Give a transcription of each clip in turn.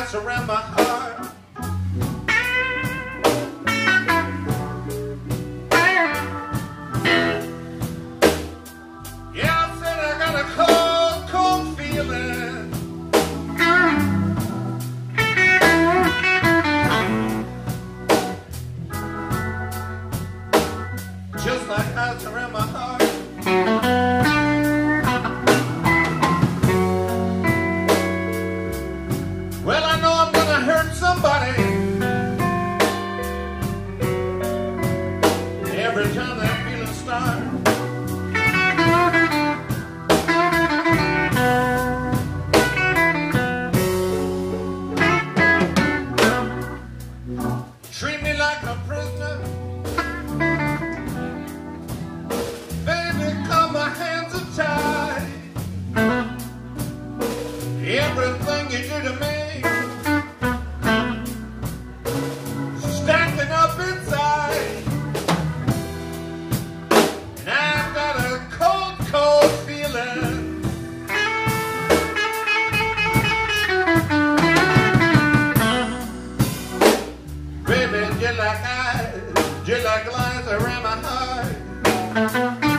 wraps around my Every time that feeling starts. Treat me like a prisoner. My hands are tied. Everything you do to me, just like I, just like lines around my heart.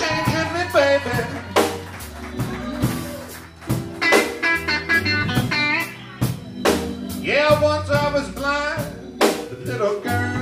me, baby. Yeah, once I was blind, the little girl.